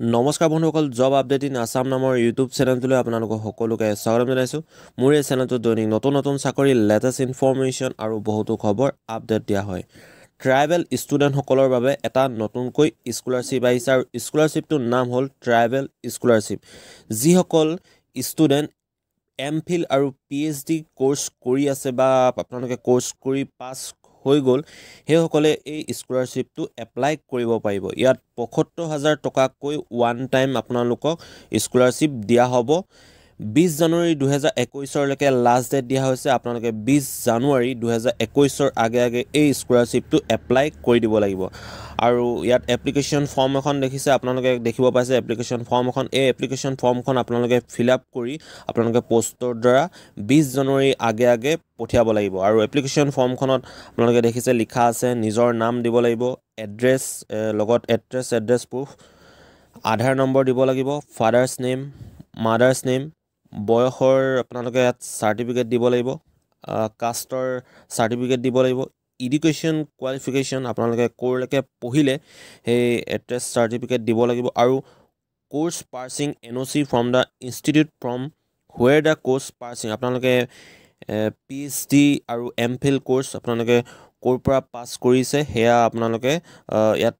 নমস্কাৰ বন্ধুসকল job update in Assam নামৰ ইউটিউব চেনেলটোলৈ আপোনালোকক সকলোকে স্বাগতম জনাইছোঁ। মোৰ এই চেনেলটোত দৈনিক নতুন নতুন চাকৰি লেটেষ্ট ইনফৰ্মেশ্যন আৰু বহুতো খবৰ আপডেট দিয়া হয়। ট্ৰাইবেল ষ্টুডেণ্টসকলৰ বাবে এটা নতুনকৈ স্কলাৰশ্বিপ আহিছে আৰু স্কলাৰশ্বিপটোৰ নাম হ'ল ট্ৰাইবেল স্কলাৰশ্বিপ। যিসকল ষ্টুডেণ্ট এম ফিল আৰু পি এইচ ডি ক'ৰ্চ কৰি আছে বা আপোনালোকে ক'ৰ্চ কৰি পাছ হৈ গ'ল সেইসকলে এই স্কলাৰশ্বিপটো এপ্লাই কৰিব পাৰিব। ইয়াত পঁয়সত্তৰ হাজাৰ টকাকৈ ওৱান টাইম আপোনালোকক স্কলাৰশ্বিপ দিয়া হ'ব। বিছ জানুৱাৰী দুহেজাৰ একৈছৰলৈকে লাষ্ট ডেট দিয়া হৈছে। আপোনালোকে বিছ জানুৱাৰী দুহেজাৰ একৈছৰ আগে আগে এই স্কলাৰশ্বিপটো এপ্লাই কৰি দিব লাগিব। আৰু ইয়াত এপ্লিকেশ্যন ফৰ্ম এখন দেখিছে আপোনালোকে দেখিব পাইছে এপ্লিকেশ্যন ফৰ্ম এখন। এই এপ্লিকেশ্যন ফৰ্মখন আপোনালোকে ফিল আপ কৰি আপোনালোকে পষ্টৰ দ্বাৰা বিছ জানুৱাৰী আগে আগে পঠিয়াব লাগিব। আৰু এপ্লিকেশ্যন ফৰ্মখনত আপোনালোকে দেখিছে লিখা আছে নিজৰ নাম দিব লাগিব এড্ৰেছ লগত address address proof Aadhaar number দিব লাগিব ফাদাৰ্ছ নেম মাদাৰ্ছ নেম বয়সৰ আপোনালোকে ইয়াত চাৰ্টিফিকেট দিব লাগিব কাষ্টৰ চাৰ্টিফিকেট দিব লাগিব ইডুকেশ্যন কোৱালিফিকেশ্যন আপোনালোকে ক'ৰলৈকে পঢ়িলে সেই এড্ৰেছ চাৰ্টিফিকেট দিব লাগিব আৰু course pursuing N O' C from the institute from where the course pursuing আপোনালোকে পি এইচ ডি আৰু এম ফিল কোৰ্চ আপোনালোকে ক'ৰ পৰা পাছ কৰিছে সেয়া আপোনালোকে ইয়াত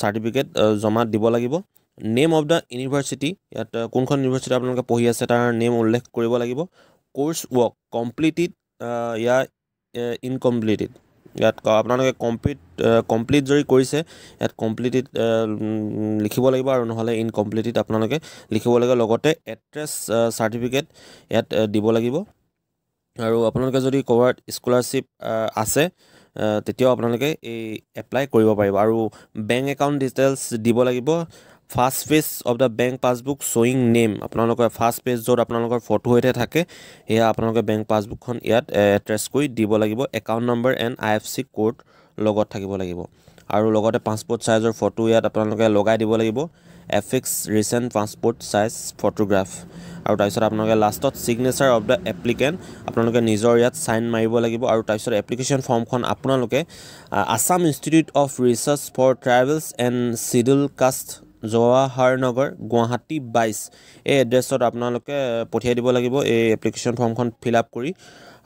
চাৰ্টিফিকেট জমা দিব লাগিব। নেম অফ দ্য ইউনিভাৰ্চিটি ইয়াত কোনখন ইউনিভাৰ্চিটি আপোনালোকে পঢ়ি আছে তাৰ নেম উল্লেখ কৰিব লাগিব। কোৰ্চ ৱৰ্ক কমপ্লিটেড ইয়াৰ ইনকমপ্লিটেড ইয়াত আপোনালোকে কমপ্লিট কমপ্লিট যদি কৰিছে ইয়াত কমপ্লিটেড লিখিব লাগিব আৰু নহ'লে ইনকমপ্লিটেড আপোনালোকে লিখিব লাগিব। লগতে এড্ৰেছ চাৰ্টিফিকেট ইয়াত দিব লাগিব। আৰু আপোনালোকে যদি ক'ৰবাত স্কলাৰশ্বিপ আছে তেতিয়াও আপোনালোকে এই এপ্লাই কৰিব পাৰিব। আৰু বেংক একাউণ্ট ডিটেইলছ দিব লাগিব। First page of the bank passbook শ্বয়িং name আপোনালোকৰ ফাৰ্ষ্ট পেজ য'ত আপোনালোকৰ ফটো সৈতে থাকে সেয়া আপোনালোকে বেংক পাছবুকখন ইয়াত এট্ৰেছ কৰি দিব লাগিব account number and I F C code লগত থাকিব লাগিব আৰু লগতে পাছপৰ্ট চাইজৰ ফটো ইয়াত আপোনালোকে লগাই দিব লাগিব affix recent passport size photograph আৰু তাৰপিছত আপোনালোকে লাষ্টত ছিগনেচাৰ অফ দ্য এপ্লিকেণ্ট আপোনালোকে নিজৰ ইয়াত চাইন মাৰিব লাগিব আৰু তাৰপিছত এপ্লিকেশ্যন ফৰ্মখন আপোনালোকে Assam institute of research for tribals and scheduled caste Jawaharnagar Guwahati বাইছ। এই এড্ৰেছত আপোনালোকে পঠিয়াই দিব লাগিব এই এপ্লিকেশ্যন ফৰ্মখন ফিল আপ কৰি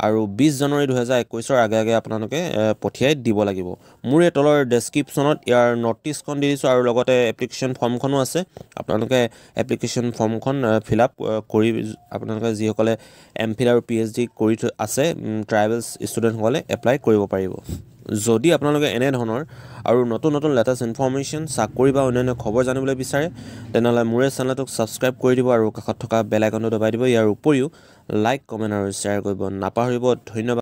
আৰু বিছ জানুৱাৰী দুহেজাৰ একৈছৰ আগে আগে আপোনালোকে পঠিয়াই দিব লাগিব। মোৰ এই তলৰ ডেছক্ৰিপশ্যনত ইয়াৰ ন'টিছখন দি দিছোঁ আৰু লগতে এপ্লিকেশ্যন ফৰ্মখনো আছে। আপোনালোকে এপ্লিকেশ্যন ফৰ্মখন ফিল আপ কৰি আপোনালোকে যিসকলে এম ফিল আৰু পি এইচ ডি কৰি আছে ট্ৰাইবেলছ ষ্টুডেণ্টসকলে এপ্লাই কৰিব পাৰিব। যদি আপোনালোকে এনেধৰণৰ আৰু নতুন নতুন লেটেষ্ট ইনফৰ্মেশ্যন চাকৰি বা অন্যান্য খবৰ জানিবলৈ বিচাৰে তেনেহ'লে মোৰে চেনেলটোক ছাবস্ক্ৰাইব কৰি দিব আৰু কাষত থকা বেল আইকনটো দবাই দিব। ইয়াৰ উপৰিও লাইক কমেণ্ট আৰু শ্বেয়াৰ কৰিব নাপাহৰিব। ধন্যবাদ।